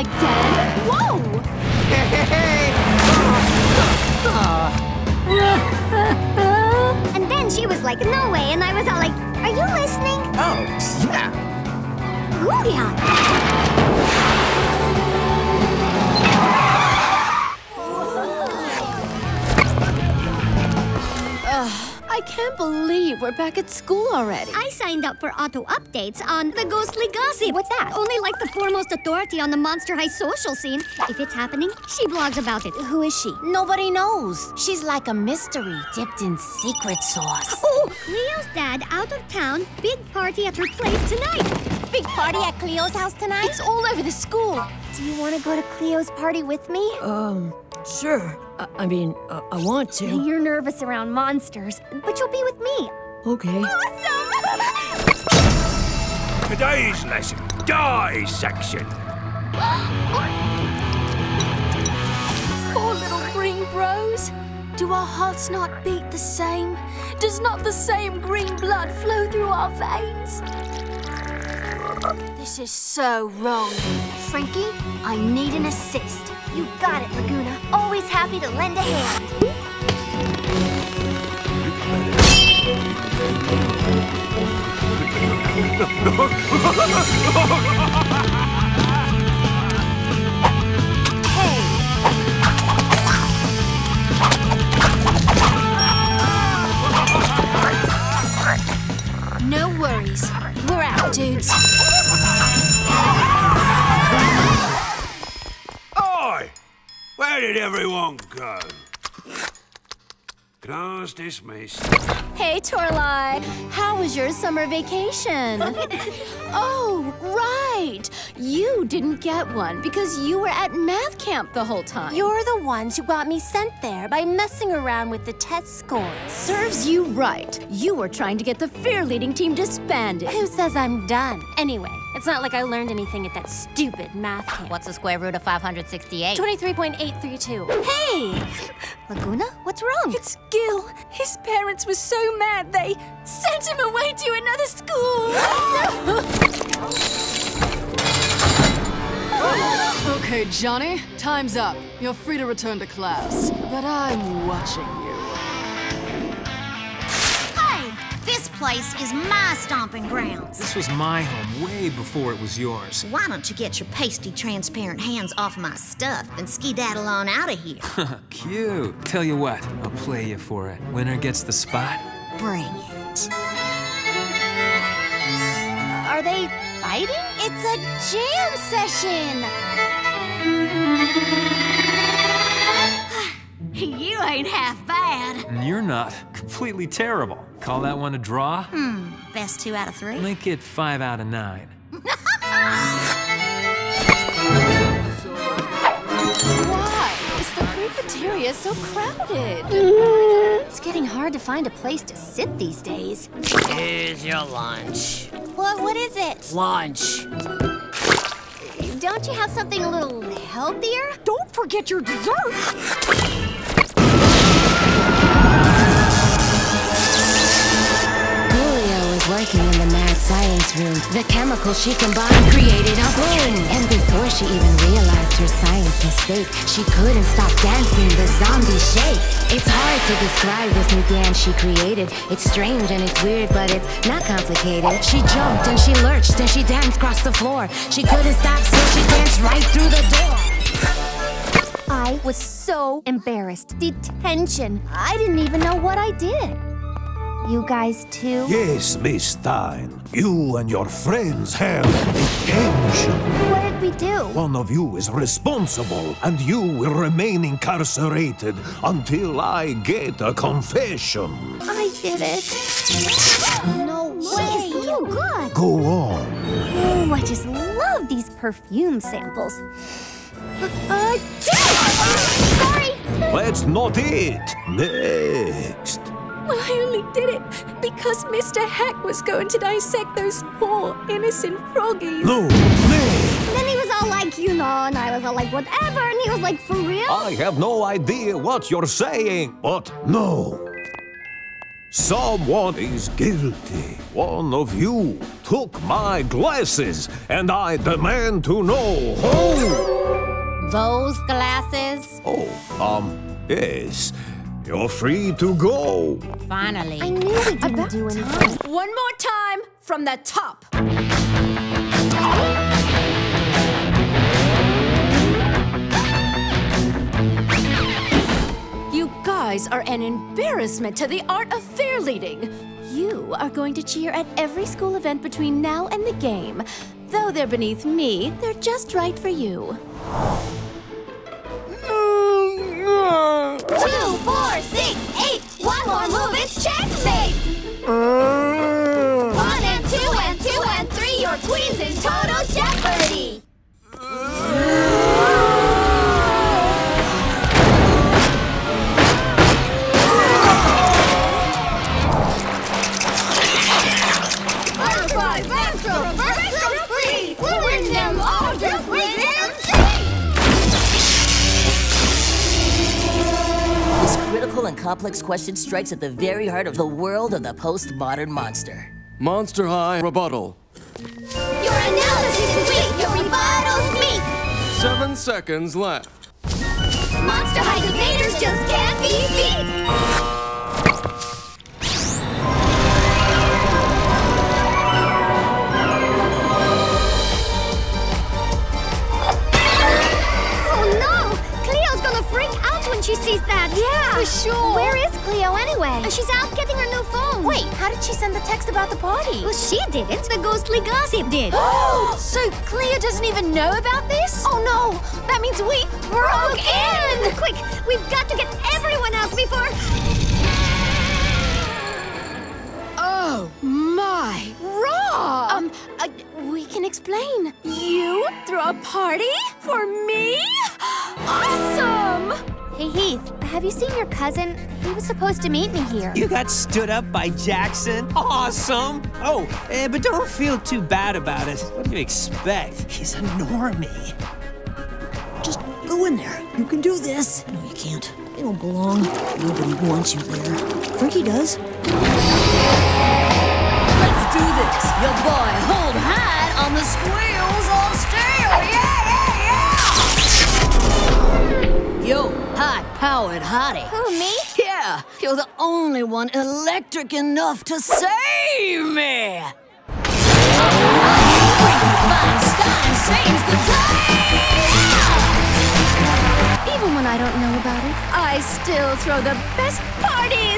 again? Whoa! And then she was like, no way. And I was all like, are you listening? Oh, yeah. Hooyah! Can't believe we're back at school already. I signed up for auto updates on the Ghostly Gossip. What's that? Only like the foremost authority on the Monster High social scene. If it's happening, she blogs about it. Who is she? Nobody knows. She's like a mystery dipped in secret sauce. Oh, Cleo's dad out of town. Big party at her place tonight. Big party at Cleo's house tonight? It's all over the school. Do you want to go to Cleo's party with me? Um, sure. I, I mean, uh, I want to. You're nervous around monsters, but you'll be with me. Okay. Awesome! Today's lesson, dissection. Poor little green bros. Do our hearts not beat the same? Does not the same green blood flow through our veins? This is so wrong. Frankie, I need an assist. You got it, Lagoona. Always happy to lend a hand. No worries. We're out, dudes. Where did everyone go? Class dismissed. Hey, Toralei. How was your summer vacation? oh, right. You didn't get one because you were at math camp the whole time. You're the ones who got me sent there by messing around with the test scores. Serves you right. You were trying to get the fear leading team disbanded. Who says I'm done? Anyway, it's not like I learned anything at that stupid math camp. What's the square root of 568? 23.832. Hey! Lagoona, what's wrong? It's Gil. His parents were so mad they sent him away to another school. Okay, Johnny, time's up. You're free to return to class. But I'm watching you. Place is my stomping grounds. This was my home way before it was yours. Why don't you get your pasty, transparent hands off my stuff and skedaddle on out of here? Cute. Tell you what, I'll play you for it. Winner gets the spot. Bring it. Are they fighting? It's a jam session! You ain't half bad. And you're not. Completely terrible. Call that one a draw? Hmm, best two out of three. Make it five out of nine. Why is the cafeteria so crowded? It's getting hard to find a place to sit these days. Here's your lunch. What, what is it? Lunch. Don't you have something a little healthier? Don't forget your dessert. In the mad science room. The chemical she combined created a boom. And before she even realized her science mistake, she couldn't stop dancing the zombie shake. It's hard to describe this new dance she created. It's strange and it's weird, but it's not complicated. She jumped and she lurched and she danced across the floor. She couldn't stop, so she danced right through the door. I was so embarrassed. Detention. I didn't even know what I did. You guys too? Yes, Miss Stein. You and your friends held detention. What did we do? One of you is responsible, and you will remain incarcerated until I get a confession. I did it. No way. It's so good. Go on. Oh, I just love these perfume samples. Uh, sorry. That's not it. Next. Well, I only did it because Mr. Heck was going to dissect those poor innocent froggies. No, And then he was all like, you know, and I was all like, whatever. And he was like, for real? I have no idea what you're saying, but no. Someone is guilty. One of you took my glasses, and I demand to know who. Those glasses? Oh, um, yes. You're free to go. Finally. I knew we didn't do anything. One more time from the top. You guys are an embarrassment to the art of fair leading. You are going to cheer at every school event between now and the game. Though they're beneath me, they're just right for you. Two, four, six, eight. One more move, it's checkmate. Uh. One and two and two and three. Your queen's in total and complex question strikes at the very heart of the world of the postmodern monster. Monster High rebuttal. Your analysis is weak, your rebuttals meek. Seven seconds left. Monster High debaters just can't be beat. Anyway? she's out getting her new phone. Wait, how did she send the text about the party? Well, she didn't. The ghostly gossip did. Oh! So Cleo doesn't even know about this? Oh no, that means we broke in! Quick, we've got to get everyone out before. Oh my, Rob! Um, uh, we can explain. You throw a party for me? Awesome! Hey Heath, have you seen your cousin? He was supposed to meet me here. You got stood up by Jackson? Awesome! Oh, eh, but don't feel too bad about it. What do you expect? He's a normie. Just go in there. You can do this. No, you can't. You don't belong. Nobody wants you there. Frankie does. Let's do this! Your boy, Holt Hyde on the squeals on stereo! Yeah, yeah, yeah! Yo, high-powered hottie. Who, me? Yeah, you're the only one electric enough to save me! Even when I don't know about it, I still throw the best parties!